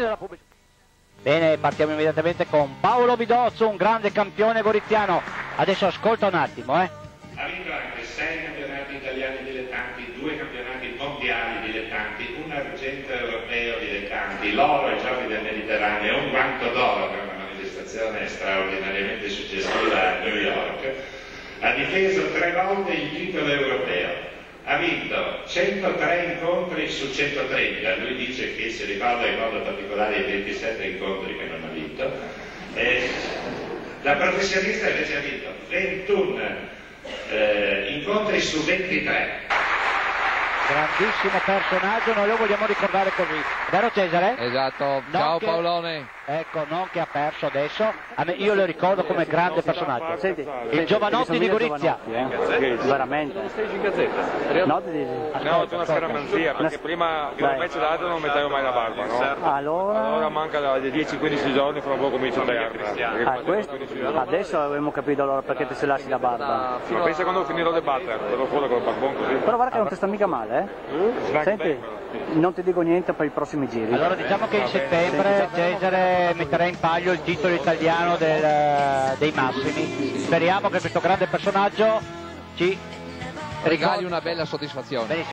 Della pubblicità. Bene, partiamo immediatamente con Paolo Bidozzo, un grande campione goriziano. Adesso ascolta un attimo, eh. Ha vinto anche sei campionati italiani dilettanti, due campionati mondiali dilettanti, un argento europeo dilettanti, l'oro ai giochi del Mediterraneo, un guanto d'oro per una manifestazione straordinariamente suggestiva a New York. Ha difeso tre volte il titolo europeo. Ha vinto 103 incontri su 130, lui dice che si ricorda in modo particolare i 27 incontri che non ha vinto. E da professionista invece ha vinto 21 eh, incontri su 23. Grandissimo personaggio, noi lo vogliamo ricordare così. Vero Cesare? Esatto, Non ciao che- Paolone. Ecco, non che ha perso adesso. A me- io lo ricordo come grande personaggio. Senti, Il Giovanotti di Gorizia. eh? Veramente. Stage in gazzetta. No, ti dici? Ho fatto una scaramanzia perché prima che un match d'altro non mettevo mai la barba, no? Allora, Allora manca da 10-15 giorni, fra un po' comincio a tagliarla. ah, questo, adesso abbiamo capito allora perché ti se lasci la barba. Ma pensa quando finirò le batter, verrò fuori col barbone così. Però guarda che non ti sta mica male, eh? Senti, non ti dico niente per i prossimi giri. Allora diciamo che in settembre Cesare metterà in palio il titolo italiano del- dei massimi. Speriamo che questo grande personaggio ci Regali una bella soddisfazione. Benissimo.